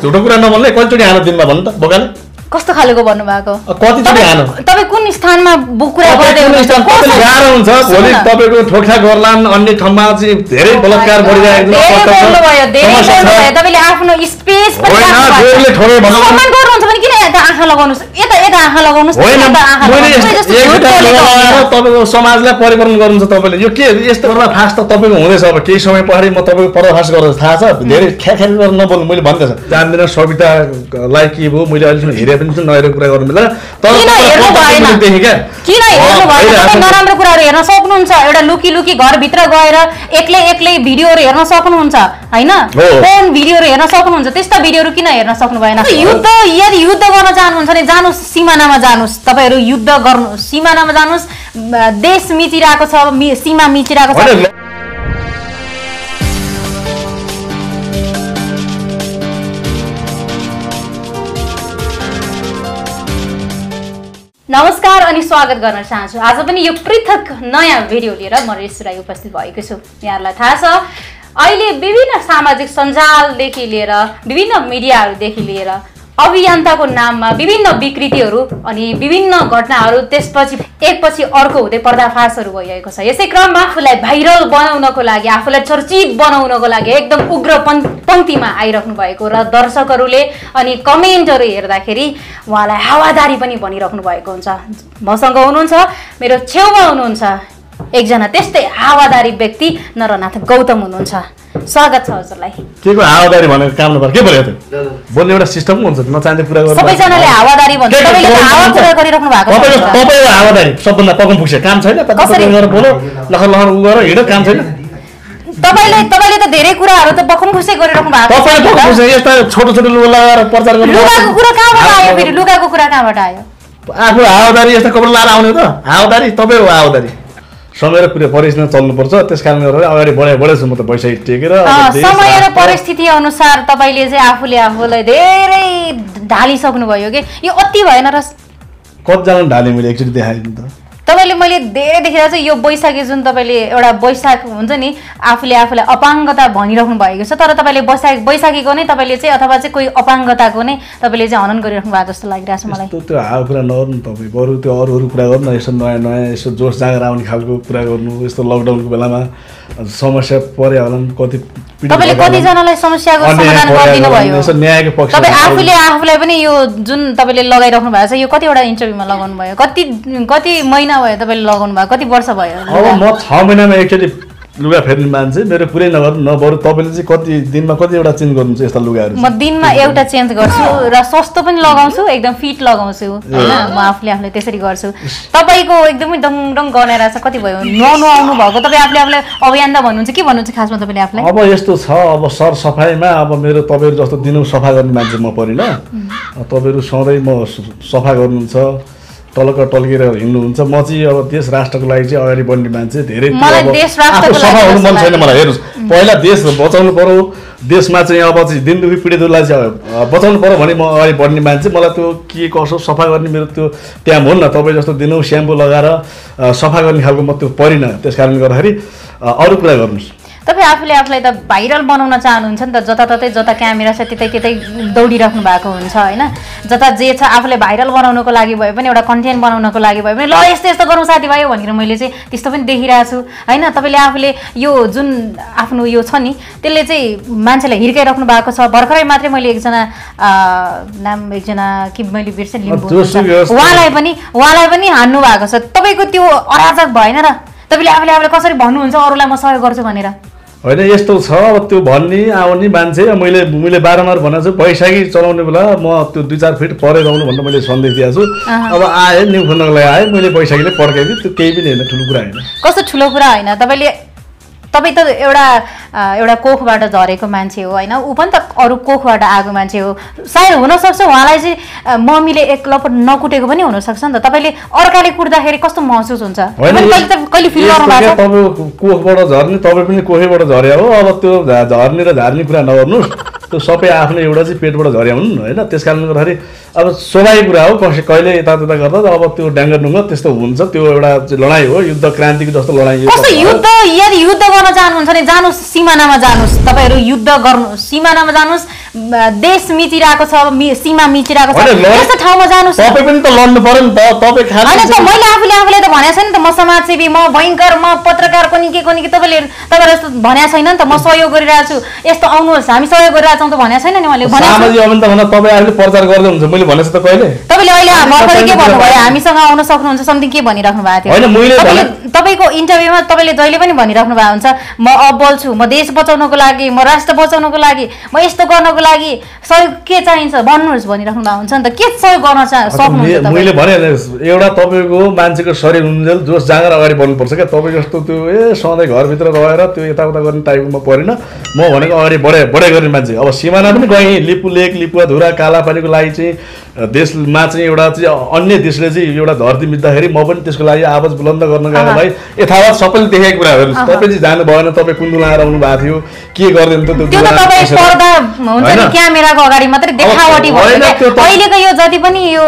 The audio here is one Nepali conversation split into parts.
झुटो कुरा नभन्ने कतिचोटि हान दिनमा भन्नु त बोकाले कस्तो खालेको भन्नुभएको? तपाईँ कुन स्थानमा कुरा गर्दै हुन्छ। भोलि सुन्नु न। तपाईँको ठोकठा गर्लान् अन्य ठाउँमा चाहिँ धेरै बलात्कार बढिरहेको तपाईँले आफ्नो स्पेस गर्नुहुन्छ भने किन यता आँखा लगाउनुहोस्? यता यता आँखा लगाउनुहोस्। तपाईँको समाजलाई परिवर्तन गर्नुहुन्छ तपाईँले। यो के यस्तो गर्दा फास्ट त तपाईँको हुँदैछ अब? केही समय पछाडि म तपाईँको पर्दाफास गरेर थाहा छ? धेरै ख्याख्या गरेर नबोल्नु। मैले भन्दैछ। जान्दिनँ सवितालाई के भयो? मैले अहिलेसम्म हेरे छु नहेरेको कुरा गर्नु बेला किन हेर्नु भएन? नराम्रो कुराहरू हेर्न सक्नुहुन्छ। एउटा लुकी लुकी घरभित्र गएर एक्लै एक्लै भिडियोहरू हेर्न सक्नुहुन्छ होइन। फोन भिडियोहरू हेर्न सक्नुहुन्छ। त्यस्ता भिडियोहरू किन हेर्न सक्नु भएन? युद्ध यदि युद्ध गर्न चाहनुहुन्छ भने जानुहोस् सिमानामा जानुहोस्। तपाईँहरू युद्ध गर्नु सिमानामा जानुहोस्। देश मिचिरहेको छ सीमा मिचिरहेको छ। नमस्कार अनि स्वागत गर्न चाहन्छु। आज पनि यो पृथक नयाँ भिडियो लिएर म रेसुराई उपस्थित भएको छु। यहाँहरूलाई थाहा छ अहिले विभिन्न सामाजिक सञ्जालदेखि लिएर विभिन्न मिडियाहरूदेखि लिएर अभियन्ताको नाममा विभिन्न विकृतिहरू अनि विभिन्न घटनाहरू त्यसपछि एकपछि अर्को हुँदै पर्दाफासहरू भइरहेको छ। यसै क्रममा आफूलाई भाइरल बनाउनको लागि आफूलाई चर्चित बनाउनको लागि एकदम उग्र पङ्क्तिमा आइराख्नु भएको र दर्शकहरूले अनि कमेन्टहरू हेर्दाखेरि उहाँलाई हावादारी पनि भनिराख्नु भएको हुन्छ। मसँग हुनुहुन्छ मेरो छेउमा हुनुहुन्छ एकजना त्यस्तै हावादारी व्यक्ति नरनाथ गौतम हुनुहुन्छ। स्वागत छ हजुरलाई। के को हावादारी भनेको काम नपर्छ के भयो त बोल्ने एउटा सिस्टम हुन्छ नचाहिँदै कुरा गर्नु। सबैजनाले हावादारी भन्छ। तपाईँले त हावा कुरा गरिराख्नु भएको छ। तपाईँको भनेर। तपाईँको हावादारी सबभन्दा पकम पुग्छ। काम छैन? तपाईँ कसरी? गरेर बोलो। लखर लखर उ गर हिँड काम छैन। तपाईँले तपाईँले त धेरै कुराहरू त बखम खुसै गरिराख्नु भएको छ। तपाईँ त। पुग्छ यस्ता छोटो छोटो लुगा लगाएर प्रचार गर्नु लुगाको कुरा कहाँबाट आयो फेरि? लुगाको कुरा कहाँबाट आयो? आफ्नो हावादारी यस्ता कपडा लाएर आउने त। हावादारी तपाईँ हो हावादारी। समय र कुरा परिस्थितिमा चल्नुपर्छ त्यस कारण गरेर अगाडि बढाइ बढेछु म त पैसा टेकेर समय र परिस्थिति अनुसार तपाईँले चाहिँ आफूले आफूलाई धेरै ढालिसक्नुभयो कि? यो अति भएन र कतिजना ढालेँ मैले एकचोटि देखाएँ त। तपाईँले मैले धेरै देखेर चाहिँ यो वैशाखी जुन तपाईँले एउटा वैशाख हुन्छ नि आफूले आफूलाई अपाङ्गता भनिराख्नु भएको छ तर तपाईँले वैशाख वैशाखीको नै तपाईँले चाहिँ अथवा चाहिँ कोही अपाङ्गताको नै तपाईँले चाहिँ हनन गरिराख्नु भएको जस्तो लागिरहेको छ मलाई त्यो हावा कुरा नगर्नु तपाईँ बरु त्यो अरू अरू कुरा गर्नु यसो नयाँ नयाँ यसो जोस जाँगर आउने खालको कुरा गर्नु यस्तो लकडाउनको बेलामा समस्या पर्यो होला कति तपाईँले। कतिजनालाई समस्याको समाधान गरिदिनु भयो तपाईँ आफूले आफूलाई पनि यो जुन तपाईँले लगाइराख्नु भएको छ यो कतिवटा इन्टरभ्यूमा लगाउनु भयो कति कति महिना भयो तपाईँले लगाउनु भयो कति वर्ष भयो? अब म छ महिनामा एकचोटि लुगा फेर्ने मान्छे मेरो पुरै नगर्नु न बरु तपाईँले चाहिँ कति दिनमा कतिवटा चेन्ज गर्नुहुन्छ यस्ता लुगाहरू? म दिनमा एउटा चेन्ज गर्छु र सस्तो पनि लगाउँछु एकदम फिट लगाउँछु होइन? म आफूले आफूलाई त्यसरी गर्छु। तपाईँको एकदमै डङ डङ गर्ने रहेछ कति भयो? नुहाउनु आउनु भएको तपाईँ आफूले आफूलाई अभियन्ता भन्नुहुन्छ के भन्नुहुन्छ खासमा तपाईँले आफूलाई? अब यस्तो छ अब सर सफाइमा अब मेरो तपाईँहरू जस्तो दिनहुँ सफा गर्ने मान्छे म परिनँ। तपाईँहरू सधैँ म सफा गर्नुहुन्छ। टलक टल्केर हिँड्नुहुन्छ म चाहिँ अब देश राष्ट्रको लागि चाहिँ अगाडि बढ्ने मान्छे धेरै सफा हुनु मन छैन। मलाई हेर्नुहोस्। पहिला देश बचाउनु पऱ्यो देशमा चाहिँ अब चाहिँ दिन दुखी पीडितहरूलाई चाहिँ बचाउनु पऱ्यो भने म अगाडि बढ्ने मान्छे। मलाई त्यो के कसो सफा गर्ने मेरो त्यो त्यहाँ न तपाईँ जस्तो दिनहुँ स्याम्पू लगाएर सफा गर्ने खालको म त्यो परिनँ। त्यस कारणले गर्दाखेरि अरू कुरा गर्नुहोस्। तपाईँ आफूले आफूलाई त भाइरल बनाउन चाहनुहुन्छ नि त जताततै जता क्यामेरा छ त्यतै त्यतै दौडिराख्नु भएको हुन्छ होइन? जता जे छ आफूले भाइरल बनाउनको लागि भए पनि एउटा कन्टेन्ट बनाउनको लागि भए पनि ल यस्तो यस्तो गरौँ साथीभाइ भनेर मैले चाहिँ त्यस्तो पनि देखिरहेको छु होइन? तपाईँले आफूले यो जुन आफ्नो यो छ नि त्यसले चाहिँ मान्छेलाई हिर्काइराख्नु भएको छ। भर्खरै मात्रै मैले एकजना नाम एकजना कि मैले बिर्सेँ लिम्बू। उहाँलाई पनि उहाँलाई पनि हान्नु भएको छ। तपाईँको त्यो अराजक भएन र तपाईँले आफूले आफूलाई कसरी भन्नुहुन्छ अरूलाई म सहयोग गर्छु भनेर। होइन यस्तो छ अब त्यो भन्ने आउने मान्छे मैले मैले बारम्बार भनेको छु बैशाखी चलाउने बेला म त्यो दुई चार फिट परेर आउनु भनेर मैले सन्देश दिएको छु। अब आएँ न्यु खोल्नको लागि आएँ मैले बैशाखीले पड्काइदिएँ त्यो केही पनि होइन ठुलो कुरा होइन कस्तो ठुलो कुरा होइन तपाईँले तपाईँ त एउटा एउटा कोखबाट झरेको मान्छे हो होइन? ऊ पनि त अरू कोखबाट आएको मान्छे हो। सायद हुनसक्छ उहाँलाई चाहिँ मम्मीले एक लपट नकुटेको पनि हुनसक्छ नि त। तपाईँले अर्काले कुट्दाखेरि कस्तो महसुस हुन्छ? कहिले फिल गर्नु कोखबाट झर्ने तपाईँ पनि कोखैबाट झर्या हो। अब त्यो झर्ने र झार्ने कुरा नगर्नुहोस्। त्यो सबै आफ्नो एउटा चाहिँ पेटबाट झर्या हुन् होइन? त्यस कारणले गर्दाखेरि अब स्वाभाविक कुरा हो कसै कहिले यताउता गर्दा त अब त्यो ड्याङ्गर डुङ्गर त्यस्तो हुन्छ त्यो एउटा लडाइँ हो युद्ध क्रान्तिको जस्तो लडाइँ। युद्ध यदि युद्ध गर्न चाहनुहुन्छ भने जानुहोस् सिमानामा जानुहोस्। तपाईँहरू युद्ध गर्नुहोस् सिमानामा जानुहोस्। देश मिचिरहेको छ सीमा मिचिरहेको छ। होइन, लड- यस्तो ठाउँमा जानुहोस्। न। तपाईँ पनि त लड्नु पर्यो नि त तपाईँ खानु मैले आफूले आफूलाई त भनेको छैन नि त म समाजसेवी म भयङ्कर म पत्रकार पनि के पनि के तपाईँले तपाईँलाई यस्तो भनेको छैन नि त म सहयोग गरिरहेको छु। यस्तो आउनुहोस् हामी सहयोग गरिरहेको छौँ त भनेको छैन नि मैले भन्दा तपाईँ आफूले प्रचार गर्दै हुन्छ मैले भनेको छु त कहिले? तपाईँले अहिले भर्खरै के भन्नुभयो? भने- हामीसँग आउन सक्नुहुन्छ समथिङ के भनिराख्नु भएको थियो? तपाईँको इन्टरभ्यूमा तपाईँले जहिले पनि भनिराख्नु भएको हुन्छ म अब्बल छु म देश बचाउनको लागि म राष्ट्र बचाउनको लागि म यस्तो गर्नको लागि सहयोग के चाहिन्छ भन्नुहोस् भनिराख्नु भएको हुन्छ नि त। के सहयोग गर्न सक्नुहुन्छ? मैले भने एउटा तपाईँको मान्छेको शरीर हुन्जेल जोस जाँगर अगाडि बढ्नुपर्छ क्या। तपाईँ जस्तो त्यो ए सधैँ घरभित्र रहेर त्यो यताउता गर्ने टाइपमा परेन। म भनेको अगाडि बढे बढे गर्ने मान्छे। अब सिमाना पनि गएँ लिपु लेक लिपुवा धुरा कालापानीको लागि चाहिँ देशमा चाहिँ एउटा चाहिँ अन्य देशले चाहिँ एउटा धरती मिच्दाखेरि म पनि त्यसको लागि आवाज बुलन्द गर्न गएको लागि यथावत सबैले देखेको कुरा हेर्नुहोस् अहँ। तपाईँ चाहिँ जानु भएन तपाईँ कुन्दु लगाएर आउनु भएको थियो? के गरिदिनु त त्यो? पर्दा हुन्छ नि? क्यामेराको अगाडि मात्रै देखावटी भयो। अहिलेको यो जति पनि यो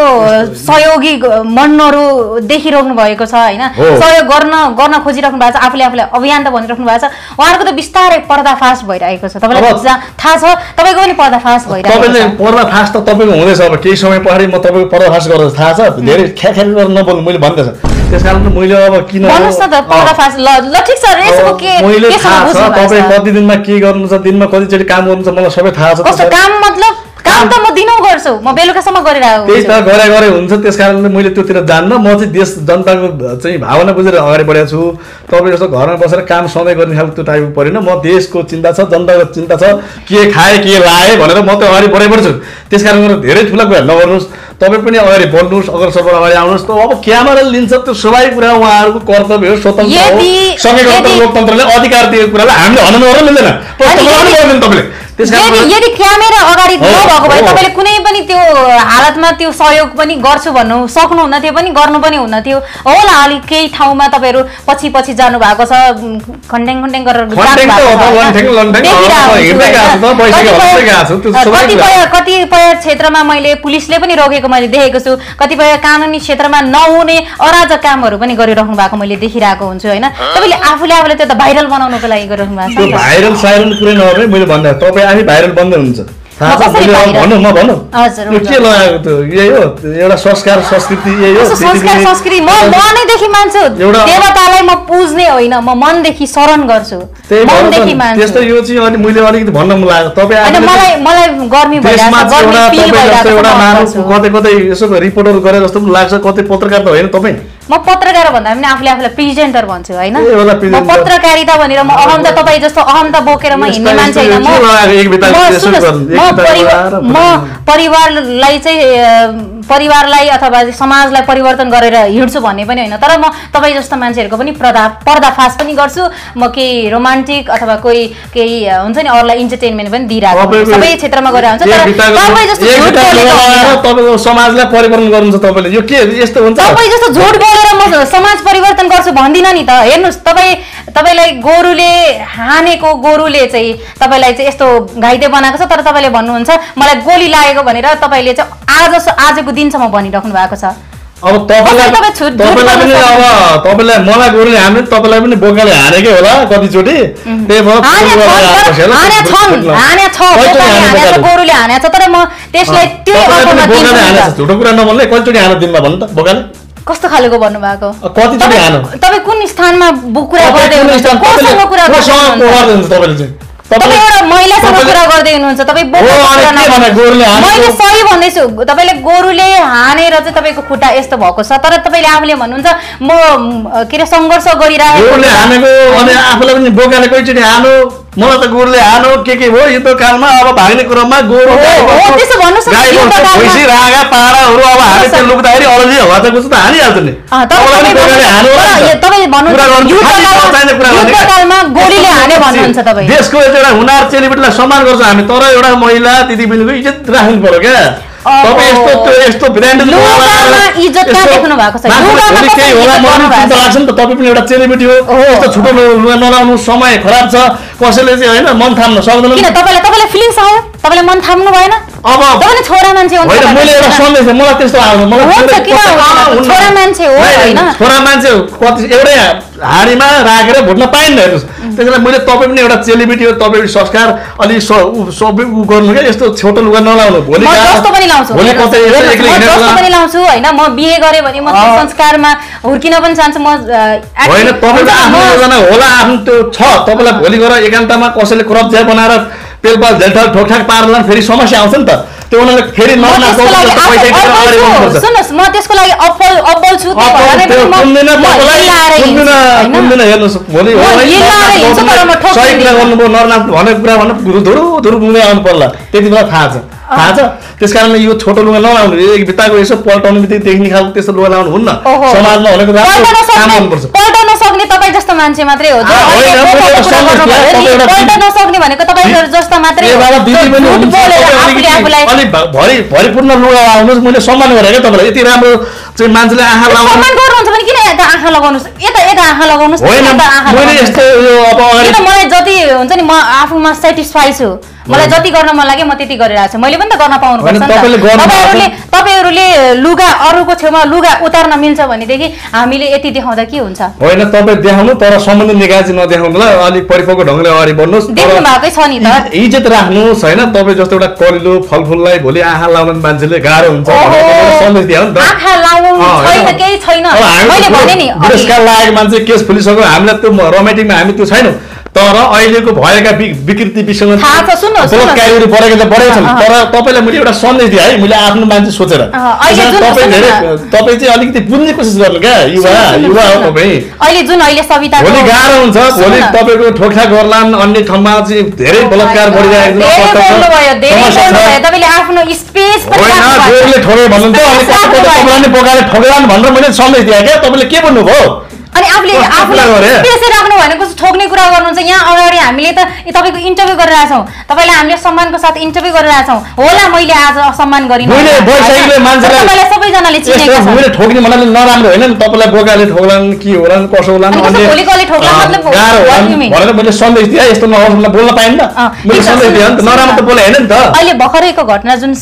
सहयोगी मनहरू देखिराख्नु भएको छ होइन? हो। सहयोग गर्न गर्न खोजिराख्नु भएको छ आफूले आफूलाई अभियान त भनिराख्नु भएको छ। उहाँहरूको त बिस्तारै पर्दाफास भइरहेको छ। तपाईँलाई थाहा छ तपाईँको पनि पर्दाफास भइरहेको तपाईँले पर्दाफास त तपाईँको हुँदैछ। अब केही समय पछाडि म तपाईँको पर्दाफास गरेर थाहा छ? धेरै ख्याख्याल गरेर नबोल्नु। मैले भन्दैछ। त्यस कारण मैले अब किन छ मैले थाहा छ तपाईँ छ? कति दिनमा के गर्नुहुन्छ दिनमा कतिचोटि काम गर्नुहुन्छ मलाई सबै थाहा छ काम त म दिनौ गर्छु। म बेलुकासम्म त्यही त गरे गरे हुन्छ। त्यस कारणले मैले त्योतिर जान्न। म चाहिँ देश जनताको चाहिँ भावना बुझेर अगाडि बढेको छु। तपाईँ जस्तो घरमा बसेर काम सधैँ गर्ने खालको त्यो टाइपको परेन। म देशको चिन्ता छ जनताको चिन्ता छ। के खाएँ के लाएँ भनेर म त अगाडि बढे बढ्छु त्यस कारण गरेर धेरै ठुला कुरा नगर्नुहोस् तपाईँ पनि अगाडि बढ्नुहोस् अग्रसरबाट अगाडि आउनुहोस्। त अब क्यामेरा लिन्छ त्यो स्वाभाविक कुरा उहाँहरूको कर्तव्य हो स्वतन्त्र हो। यदि- लोकतन्त्रले अधिकार दिएको कुरालाई हामीले हनन गर्न मिल्दैन। तपाईँले। यदि क्यामेरा अगाडि नभएको भए। तपाईँले कुनै पनि त्यो हालतमा त्यो सहयोग पनि गर्छु भन्नु सक्नुहुन्न थियो पनि गर्नु पनि हुन्न थियो होला अलिक केही ठाउँमा तपाईँहरू पछि पछि जानु भएको छ खन्ड्याङ खन्ड्याङ गरेर कतिपय- क्षेत्रमा मैले पुलिसले पनि रोकेको मैले देखेको छु। कतिपय कानुनी क्षेत्रमा नहुने अराजक कामहरू पनि गरिराख्नु भएको मैले देखिरहेको हुन्छु होइन। तपाईँले आफूले आफूले त्यो त भाइरल बनाउनुको लागि गरिराख्नु भएको छ। भाइरल साइरल मैले भन्दा तपाईँ आफै भाइरल बन्दै हुन्छ थाहा म छ कसरी मैले अब viral? भनौँ म भनौँ हजुर, यो हुन्छ। के लगाएको त्यो यही हो एउटा संस्कार संस्कृति यही हो कस्तो संस्कार दिदीबहिनी- संस्कृति म मनैदेखि मान्छु एउटा- देवतालाई म पुज्ने होइन म मनदेखि शरण गर्छु मनदेखि मान्छु त्यस्तो यो चाहिँ अनि मैले अलिकति भन्न मन लाग्यो तपाईँ होइन आफूले मलाई मलाई गर्मी भइरहेको एउटा। कतै कतै यसो रिपोर्टर गरे जस्तो पनि लाग्छ कतै पत्रकार त होइन तपाईँ म पत्रकार भन्दा पनि आफूले आफूलाई प्रेजेन्टर भन्छु होइन? म। पत्रकारिता भनेर म अहमता तपाईँ जस्तो अहमता बोकेर म हिँड्ने मान्छे होइन। म परिवारलाई चाहिँ परिवारलाई अथवा समाजलाई परिवर्तन गरेर हिँड्छु भन्ने पनि होइन। तर म तपाईँ जस्तो मान्छेहरूको पनि पर्दा पर्दाफास पनि गर्छु। म केही रोमान्टिक अथवा कोही केही हुन्छ नि अरूलाई इन्टरटेनमेन्ट पनि दिइरहेको सबै क्षेत्रमा गरेर हुन्छ। तर तपाईँ जस्तो तपाईँको समाजलाई परिवर्तन गर्नुहुन्छ तपाईँले। यो के यस्तो हुन्छ? तपाईँ जस्तो झुट बोलेर म समाज परिवर्तन गर्छु भन्दिनँ नि त। हेर्नुहोस् तपाईँ तपाईँलाई गोरुले हानेको गोरुले चाहिँ तपाईँलाई चाहिँ यस्तो घाइते बनाएको छ तर तपाईँले भन्नुहुन्छ मलाई गोली लागेको भनेर तपाईँले चाहिँ आज आजको दिनसम्म भनिराख्नु भएको छ। अब तपाईँलाई तपाईँलाई पनि अब तपाईँलाई मलाई गोरुले हाने तपाईँलाई पनि बोकाले हानेकै होला कतिचोटि। त्यही भएर। झुटो कुरा नभन्ने कतिचोटि हानो दिनमा भन्नु त बोकाले। कस्तो खालको भन्नुभएको? तपाईँ कुन स्थानमा कुरा गर्दै हुनुहुन्छ? तपाईँ एउटा महिलासँग कुरा गर्दै हुनुहुन्छ तपाईँ? मैले सही भन्दैछु तपाईँले गोरुले हानेर चाहिँ तपाईँको खुट्टा यस्तो भएको छ तर तपाईँले आफूले भन्नुहुन्छ म के अरे सङ्घर्ष गरिरहेको आफूलाई पनि बोकाले कहिचोटि हानो। मलाई त गोरुले हानो के के हो युद्ध कालमा अब भाग्ने क्रममा गोरु युद्धकालमा- भैँसी रागा पाराहरू अब हामी त्यो। लुक्दाखेरि अलझी हवा त कुछ त हानिहाल्छ नि युद्धकालमा-। युद्धकालमा। देशको एउटा हुनार चेलीबेटीलाई सम्मान गर्छ हामी तर एउटा महिला दिदीबहिनीको इज्जत राख्नु पर्यो क्या यस्तो त्यो यस्तो छ? लाग्छ नि त तपाईँ पनि एउटा चेलीबेटी हो। यस्तो छुटो लुगा नलाउनु समय खराब छ। कसैले चाहिँ होइन मन थाम्न सक्दैन। तपाईँलाई तपाईँलाई फिलिङ्स आयो? तपाईँलाई मन थाम्नु भएन? अब त छोरा मान्छे हुन्छ होइन मैले एउटा। सन्देश मलाई त्यस्तो आउनु मलाई छोरा- मान्छे हो, होइन? छोरा मान्छे हो कति एउटै हाडीमा राखेर भुट्न पाइन्न हेर्नुहोस् त्यसै कारण मैले तपाईँ पनि एउटा चेलीबेटी हो तपाईँ संस्कार उ- सबै उ गर्नु क्या यस्तो छोटो लुगा नलाउनु भोलि जस्तो पनि लाउँछु भोलि कतै जस्तो पनि लाउँछु होइन म बिहे गरेँ भने म। संस्कारमा हुर्किन पनि चाहन्छु म होइन तपाईँको आफ्नो योजना होला आफ्नो त्यो छ तपाईँलाई भोलि गएर एकान्तमा कसैले क्रप चिया बनाएर तेलपाल झेलठाल ठोकठाक पार्ला फेरि समस्या आउँछ नि त। त्यो उनीहरूले फेरि म त्यसको लागि अब्बल छु। हेर्नुहोस् भोलि गर्नुभयो नर्नाथ भनेको कुरा भन्नु धुरु धुरु घुम्दै आउनु पर्ला। त्यति बेला थाहा छ थाहा छ। त्यस कारणले यो छोटो लुगा नलाउनु एक भित्ताको यसो पल्टाउने बित्तिकै देखिने खालको त्यस्तो लुगा लाउनु हुन्न। समाजमा भनेको राम्रो काम गर्नुपर्छ। नसक्ने तपाईँ जस्तो मान्छे मात्रै हो नसक्ने भनेको तपाईँ जस्तो मात्रै भरि भरिपूर्ण लुगा लाउनुहोस् मैले सम्मान गरेँ क्या तपाईँलाई। यति राम्रो चाहिँ मान्छेले आँखा गर्नुहुन्छ भने किन यता आँखा लगाउनुहोस्? यता यता आँखा लगाउनुहोस् मैले। यस्तो अब मलाई जति हुन्छ नि म आफूमा सेटिस्फाई छु। मलाई जति गर्न मन लाग्यो म त्यति गरिरहेको छु। मैले पनि त गर्न पाउनु तपाईँहरूले तपाईँहरूले लुगा अरूको छेउमा लुगा उतार्न मिल्छ भनेदेखि हामीले यति देखाउँदा के हुन्छ? होइन तपाईँ देखाउनु तर सम्बन्धित निकाय चाहिँ नदेखाउनु ल अलिक परिपक्व ढङ्गले अगाडि बढ्नुहोस्। देख्नु भएकै छ नि त। इज्जत राख्नुहोस् होइन। तपाईँ जस्तो एउटा कलिलो फलफुललाई भोलि आँखा लाउने मान्छेले गाह्रो हुन्छ आँखा लाउनु छैन। केही छैन। मैले भने नि लागेको मान्छे केस फुलिसक्यो हामीलाई त्यो रोमान्टिकमा हामी त्यो छैनौँ। तर अहिलेको भएका विकृति विषयमा छ, बलात्कारीहरू बढेको त बढेको छन् अँ। तर तपाईँलाई मैले एउटा सन्देश दिएँ है मैले आफ्नो मान्छे सोचेर तपाईँ धेरै। तपाईँ चाहिँ अलिकति बुझ्ने कोसिस गर्नु क्या युवा युवा हो। तपाईँ अहिले जुन अहिले सविताको भोलि गाह्रो हुन्छ भोलि। तपाईँको ठोकठाक गर्लान् अन्य ठाउँमा चाहिँ धेरै बलात्कार बढिरहेको छ, छ, छ। होइन छ। भन्नुहुन्छ तपाईँलाई ठोकेलान् भनेर मैले सन्देश दिएँ क्या तपाईँले के भन्नुभयो अनि आफूले कस्तो आफूले कुरा गरे? स्पेसै राख्नु भनेको ठोक्ने कुरा गर्नुहुन्छ। यहाँ अगाडि हामीले त तपाईँको इन्टरभ्यू गरिरहेछौँ तपाईँलाई हामीले सम्मानको साथ इन्टरभ्यू गरिरहेछौँ होला मैले आज असम्मान गरिनँ। मैले होइन? वैशाखीले मान्छेलाई- तपाईँलाई सबैजनाले चिनेका यस्तो छन्। मैले ठोक्ने भन्नाले नराम्रो होइन नि। तपाईँलाई बोकाले ठोक्लान् के होलान् कसो होलान् अनि कस्तो अन्य- भोलि कसले ठोक्ला? अँ, मतलब गाह्रो what होलान्। you mean? भनेर मैले सन्देश दिएँ। यस्तो नहोस् भनेर बोल्न पाइन्न। अँ, मैले ठिक छ, सन्देश दिएँ नि त। सुन्नु- नराम्रो त सुन्नु बोले होइन नि त। अहिले भर्खरैको घटना जुन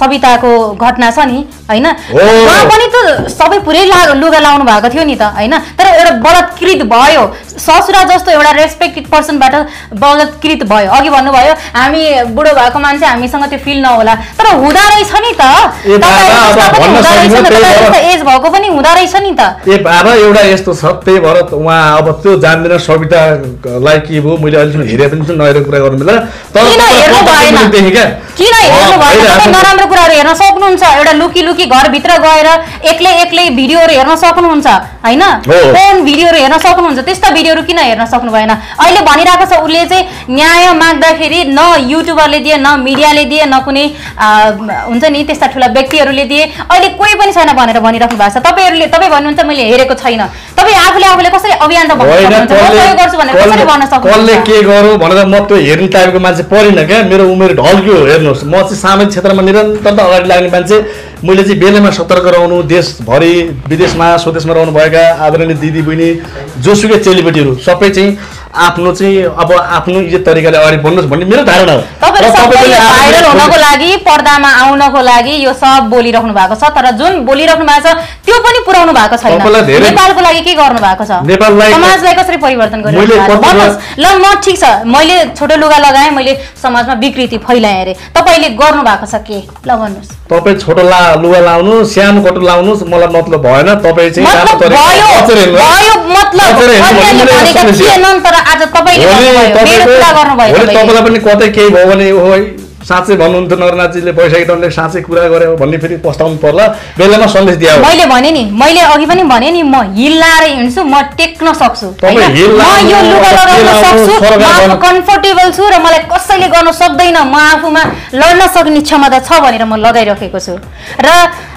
सविताको घटना छ नि होइन। उहाँ पनि त सबै पुरै लुगा लाउनु भएको थियो नि त होइन? तर एउटा बलात्कृत भयो। ससुरा जस्तो एउटा रेस्पेक्टेड पर्सनबाट बलात्कृत भयो। अघि भन्नुभयो हामी बुढो भएको मान्छे हामीसँग त्यो फिल नहोला। तर हुँदा रहेछ नि त। एज भएको पनि हुँदो रहेछ नि त। ए बाबा एउटा यस्तो छ त्यही भएर उहाँ अब त्यो जान्दैन सवितालाई के भयो मैले अहिलेसम्म हेरे पनि नहेरेको कुरा गर्नु मिल्दैन। तर किन हेर्नु छ। नराम्रो कुराहरू हेर्न सक्नुहुन्छ? एउटा लुकी लुकी घरभित्र गएर एक्लै एक्लै भिडियोहरू हेर्न सक्नुहुन्छ होइन। फोन भिडियोहरू हेर्न सक्नुहुन्छ त्यस्ता भिडियोहरू किन हेर्न सक्नु भएन? अहिले भनिरहेको छ उसले चाहिँ न्याय माग्दाखेरि न युट्युबरले दिए न मिडियाले दिए न कुनै हुन्छ नि त्यस्ता ठुला व्यक्तिहरूले दिए। अहिले कोही पनि छैन भनेर भनिराख्नु भएको छ। तपाईँहरूले तपाईँ भन्नुहुन्छ मैले हेरेको छैन। तपाईँ आफूले आफूले कसरी अभियान त कसले के गरौँ भनेर म त्यो हेर्ने टाइपको मान्छे परिनँ क्या। मेरो उमेर ढल्क्यो हेर्नुहोस्। म चाहिँ सामाजिक क्षेत्रमा निरन्तर अगाडि लाग्ने मान्छे। मैले चाहिँ बेलैमा सतर्क रहनु देशभरि विदेशमा स्वदेशमा रहनुभएका आदरणीय दिदी बहिनी जोसुकै चेलीबेटीहरू सबै चाहिँ आफ्नो चाहिँ अब आफ्नो इज्जत तरिकाले अगाडि बढ्नुहोस् भन्ने मेरो धारणा हो। भाइरल हुनको लागि पर्दामा आउनको लागि यो सब बोलिराख्नु भएको छ। तर जुन बोलिराख्नु भएको छ त्यो पनि पुऱ्याउनु भएको छैन। नेपालको लागि के गर्नु भएको छ? समाजलाई कसरी परिवर्तन भन्नुहोस् ल म ठिक छ। मैले छोटो लुगा लगाएँ मैले समाजमा विकृति फैलाएँ अरे। तपाईँले गर्नु भएको छ के? ल भन्नुहोस्। तपाईँ छोटो ला लुगा लाउनु सानो कटो लाउनुहोस् मलाई मतलब भएन। तपाईँ चाहिँ आज तपाईँले। तपाईँलाई पनि कतै केही भयो भने साँच्चै भन्नुहुन्थ्यो नरनाथजीले वैशाखी टनले साँच्चै कुरा गरे भन्ने फेरि पस्ताउनु पर्ला बेलामा सन्देश दियो मैले भने नि मैले अघि पनि भने नि म हिल्लाएर हिँड्छु म टेक्न सक्छु। कम्फर्टेबल छु र मलाई कसैले गर्न सक्दैन म आफूमा लड्न सक्ने क्षमता छ भनेर म लगाइराखेको छु र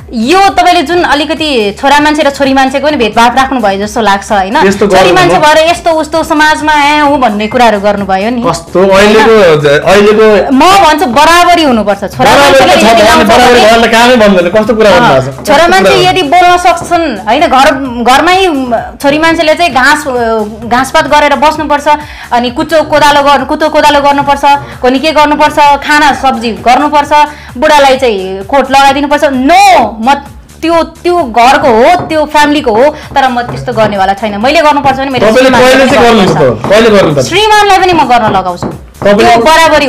यो तपाईँले जुन अलिकति छोरा मान्छे र छोरी मान्छेको पनि भेदभाव राख्नु भयो जस्तो लाग्छ होइन? छोरी मान्छे भएर यस्तो उस्तो समाजमा ए हो भन्ने कुराहरू गर्नुभयो नि। कस्तो? अहिलेको अहिलेको म भन्छु बराबरी हुनुपर्छ। छोरा छोरा मान्छे यदि बोल्न सक्छन् होइन? घर घरमै छोरी मान्छेले चाहिँ घाँस घाँसपात गरेर बस्नुपर्छ अनि कुचो कोदालो गर्नु कुचो कोदालो गर्नुपर्छ कोनि के गर्नुपर्छ? खाना सब्जी गर्नुपर्छ बुढालाई चाहिँ कोट लगाइदिनुपर्छ। नो म त्यो त्यो घरको हो त्यो फ्यामिलीको हो तर म त्यस्तो गर्नेवाला छैन। मैले गर्नुपर्छ भने त श्रीमानलाई पनि म गर्न लगाउँछु। बराबरी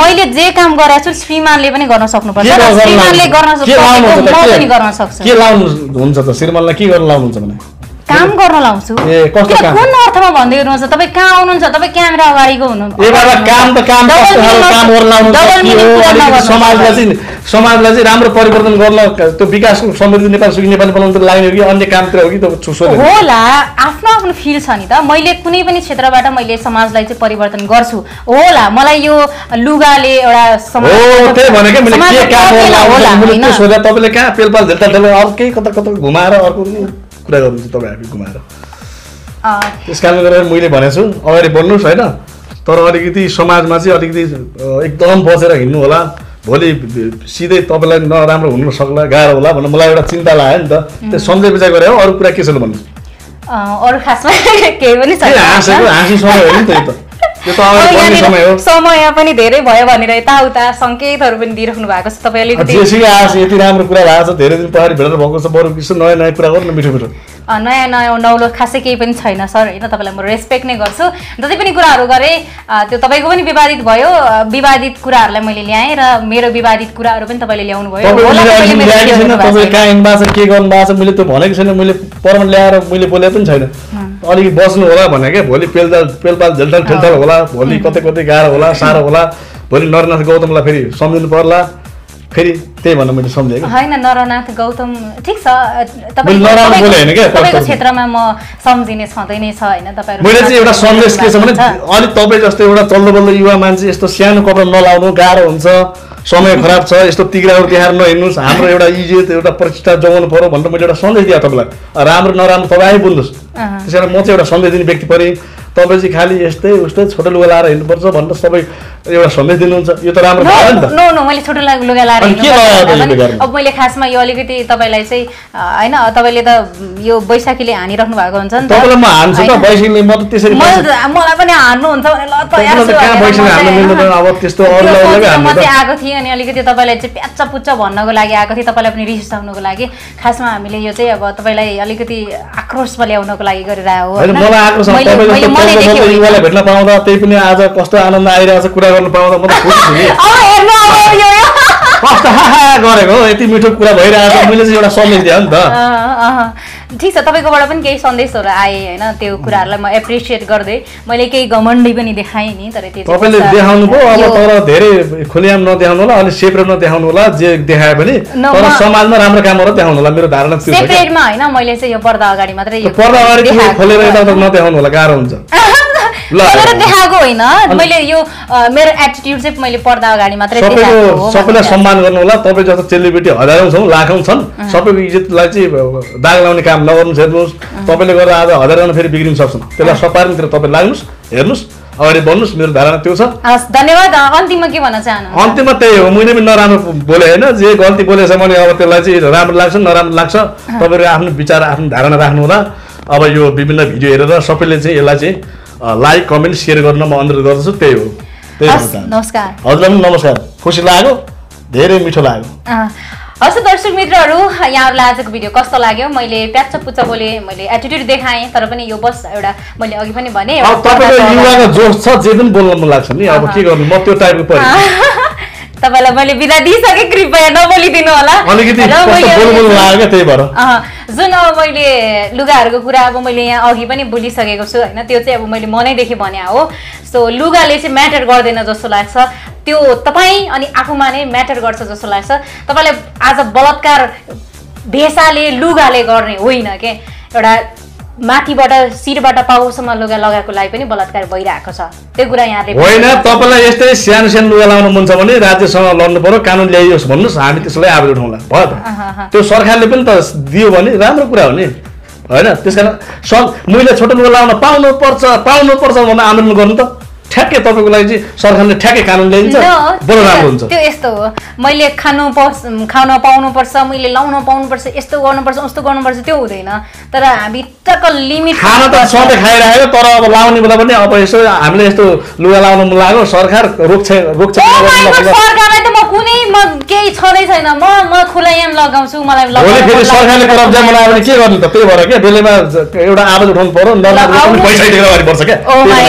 मैले जे काम गरेको छु श्रीमानले पनि गर्न सक्नुपर्छ। श्रीमानले गर्न सक्छु काम गर्न लाउँछु। किन अर्थमा भन्दै हुनुहुन्छ तपाईँ कहाँ आउनुहुन्छ तपाईँ क्यामेरा अगाडिको हुनु ए बाबा काम त काम Double कस्तो खालको meaning काम गर्न लाउनु double के meaning हो? कुरा अलिकति नगर्नुहोस्। समाजलाई। चाहिँ राम्रो परिवर्तन गर्न त्यो विकासको समृद्धि नेपाल सुखी नेपाल बनाउनु लाग्ने हो कि अन्य कामतिर हो कि होला आफ्नो आफ्नो फिल छ नि त। मैले कुनै पनि क्षेत्रबाट मैले समाजलाई चाहिँ परिवर्तन गर्छु। होला मलाई यो लुगाले एउटा तपाईँले कहाँ पेलपाल झेल्टा ठेल्टा अरू केही कता कता घुमाएर अर्को कुरा गर्नुहुन्छ तपाईँ हामी घुमाएर। त्यस कारणले गर्दा मैले भनेको छु अगाडि बढ्नुहोस् होइन। तर अलिकति समाजमा चाहिँ अलिकति एकदम बचेर हिँड्नु होला भोलि सिधै तपाईँलाई नराम्रो हुन सक्ला गाह्रो होला भनेर मलाई एउटा चिन्ता लाग्यो नि त। त्यो सम्झे विचार गरे हो अरू कुरा के छ भन्नु अरू खासमा केही पनि हाँसेको छैन हाँसी समय हो नि त। समय पनि धेरै भयो भनेर यताउता सङ्केतहरू पनि दिइराख्नु भएको छ तपाईँ अलिकति यति राम्रो कुरा भएको छ धेरै दिन पछाडि भेटेर भएको छ बरु किसिम नयाँ नयाँ कुरा गर्नु मिठो मिठो। नयाँ नयाँ नौलो खासै केही पनि छैन सर। होइन तपाईँलाई म रेस्पेक्ट नै गर्छु। जति पनि कुराहरू गरेँ त्यो तपाईँको पनि विवादित भयो। विवादित कुराहरूलाई मैले ल्याएँ र मेरो विवादित कुराहरू पनि तपाईँले ल्याउनु भयो। के गर्नु भएको छ मैले त्यो भनेको छैन। मैले परमानेन्ट ल्याएर मैले बोलेको पनि छैन। अलिकति बस्नु होला भने क्या। भोलि पेलजाल पेलपाल झेलटाल ठेलटाल होला। भोलि कतै कतै गाह्रो होला साह्रो होला। भोलि नरनाथ गौतमलाई फेरि सम्झिनु पर्ला। फेरि त्यही भन्न मैले सम्झेँ होइन नरनाथ गौतम ठिक छ तपाईँको क्षेत्रमा म सम्झिने छँदै नै छ होइन तपाईँहरू मैले चाहिँ एउटा सन्देश के छ भने। अलिक तपाईँ जस्तो एउटा चल्दो बल्दो युवा मान्छे यस्तो सानो कपडा नलाउनु गाह्रो हुन्छ समय खराब छ यस्तो तिग्राहरू देखाएर नहिँड्नुहोस् हाम्रो एउटा इज्जत एउटा प्रतिष्ठा जोगाउनु पऱ्यो भनेर मैले एउटा सन्देश दिएँ तपाईँलाई राम्रो नराम्रो तपाईँ आइपुग्नुहोस्। त्यस कारण म चाहिँ एउटा सन्देश दिने व्यक्ति परेँ। तपाईँ चाहिँ खालि यस्तै उस्तै छोटो लुगा लाएर हिँड्नुपर्छ भनेर तपाईँ एउटा सन्देश दिनुहुन्छ यो त राम्रो भयो नि त। नो नो मैले छोटो लुगा लाएर? अब मैले खासमा यो अलिकति तपाईँलाई चाहिँ होइन तपाईँले त यो बैशाखीले हानिराख्नु भएको हुन्छ नि त। तपाईँलाई म हान्छु त? बैसिकले म त त्यसरी मलाई पनि हान्नुहुन्छ भने ल आएको थिएँ अनि अलिकति तपाईँलाई चाहिँ प्याच्च पुच्च भन्नको लागि आएको थिएँ। तपाईँलाई पनि रिसाउनुको लागि। खासमा हामीले यो चाहिँ अब तपाईँलाई अलिकति आक्रोशमा ल्याउनको लागि? मलाई आएको होइन। युवालाई भेट्न पाउँदा त्यही पनि आज कस्तो आनन्द आइरहेको छ कुरा गर्नु पाउँदा गरेको यति मिठो कुरा भइरहेको मैले चाहिँ एउटा सन्देश दिएँ नि त। ठिक छ तपाईँकोबाट पनि केही सन्देशहरू आए होइन? त्यो कुराहरूलाई म एप्रिसिएट गर्दै मैले केही घमण्डी पनि देखाएँ नि तर त्यो तपाईँले देखाउनु भयो अब तर धेरै खुलियाम नदेखाउनु होला अलिक सेपरेट नदेखाउनु होला जे देखाए पनि तर समाजमा राम्रो कामहरू देखाउनु होला मेरो धारणा सेपरेटमा होइन मैले चाहिँ यो पर्दा अगाडि मात्रै पर्दा अगाडि खोलेर। यताउता नदेखाउनु होला गाह्रो हुन्छ। खोलेर देखाएको होइन। मैले यो मेरो एटिट्युड चाहिँ मैले पर्दा अगाडि मात्रै सबैलाई सम्मान गर्नु होला। तपाईँ जस्तो चेलीबेटी हजारौँ छौँ लाखौँ छन् सबैको इज्जतलाई चाहिँ दाग लाउने काम नगर्नुहोस् हेर्नुहोस्। तपाईँले गर्दा आज हजारजना फेरि बिग्रिन सक्छन्। त्यसलाई सपार्नुतिर तपाईँ लाग्नुहोस् हेर्नुहोस् अगाडि बढ्नुहोस्। मेरो धारणा त्यो छ। धन्यवाद। अन्तिममा के भन्न चाहनुहुन्छ? अन्तिममा त्यही हो। मैले पनि नराम्रो बोले होइन। जे गल्ती बोलेछ भने अब त्यसलाई चाहिँ राम्रो लाग्छ नराम्रो लाग्छ। तपाईँहरू आफ्नो विचार आफ्नो धारणा राख्नु होला। अब यो विभिन्न भिडियो हेरेर सबैले चाहिँ यसलाई चाहिँ लाइक कमेन्ट सेयर गर्न म अनुरोध गर्दछु। त्यही हो। त्यही नमस्कार। हजुरलाई पनि नमस्कार। खुसी लाग्यो। धेरै मिठो लाग्यो। हस् दर्शक मित्रहरू यहाँहरूलाई आजको भिडियो कस्तो लाग्यो? मैले प्याच्च पुच्च बोले मैले एटिट्युड देखाएँ तर पनि यो बस एउटा मैले अघि पनि भने तपाईँको युवाको जोस छ जे पनि बोल्न मन लाग्छ नि। अब के गर्नु? म त्यो टाइपको पऱ्यो तपाईँलाई मैले बिदा दिइसकेँ कृपया नबोलिदिनु होला। जुन अब मैले लुगाहरूको कुरा अब मैले यहाँ अघि पनि बोलिसकेको छु होइन? त्यो चाहिँ अब मैले मनैदेखि भने हो। सो लुगाले चाहिँ म्याटर गर्दैन जस्तो लाग्छ। त्यो तपाईँ अनि आफूमा नै म्याटर गर्छ जस्तो लाग्छ। तपाईँलाई आज बलात्कार भेषाले लुगाले गर्ने होइन के? एउटा माथिबाट शिरबाट पाउसम्म लुगा लगाएको लागि पनि बलात्कार भइरहेको छ। त्यो कुरा यहाँले होइन तपाईँलाई यस्तै सानो सानो लुगा लाउनु मन छ भने राज्यसँग लड्नु पर्यो कानुन ल्याइयोस् भन्नुहोस् हामी त्यसलाई आवेदन उठाउँला भयो त। त्यो सरकारले पनि त दियो भने राम्रो कुरा हो नि। होइन त्यस कारण स मैले छोटो लुगा लाउन पाउनु पर्छ पाउनु पर्छ भनेर आन्दोलन गर्नु त। ठ्याक्कै तपाईँको लागि चाहिँ सरकारले ठ्याक्कै कानुन ल्याइदिन्छ। बरु राम्रो हुन्छ। त्यो यस्तो हो। मैले खानु पर्छ खान पाउनुपर्छ मैले लाउन पाउनुपर्छ यस्तो गर्नुपर्छ उस्तो गर्नुपर्छ त्यो हुँदैन। तर भित्रको लिमिट खाना त सधैँ खाइरहेको तर अब लाउने बेला पनि अब यसो हामीले यस्तो लुगा लाउनु मन लाग्यो सरकार रोक्छ रोक्छ। म कुनै म केही छँदै छैन। म म खुलायाम लगाउँछु मलाई भोलि फेरि सरकारले। करप्सन बनायो भने के गर्नु त? त्यही भएर क्या बेलैमा एउटा आवाज उठाउनु पर्यो बढ्छ क्या।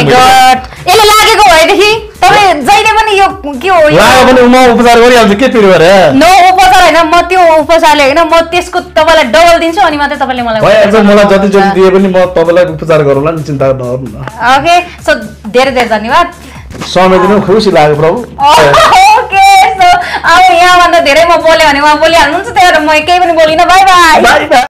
गड यसले लागेको भएदेखि तपाईँ जहिले पनि यो के हो यो- लाग्यो भने म उपचार गरिहाल्छु के पिरो भएर? नो उपचार होइन म त्यो उपचारले होइन म त्यसको तपाईँलाई डबल दिन्छु अनि मात्रै तपाईँले मलाई मलाई जति जति। दिए पनि म तपाईँलाई उपचार गरौँला नि चिन्ता नगर्नु न। ओके सो धेरै धेरै धन्यवाद। समय दिनु खुसी लाग्यो प्रभु। ओके सो अब यहाँभन्दा धेरै म बोल्यो भने उहाँ बोलिहाल्नुहुन्छ त्यही भएर म केही पनि बोलिनँ। By by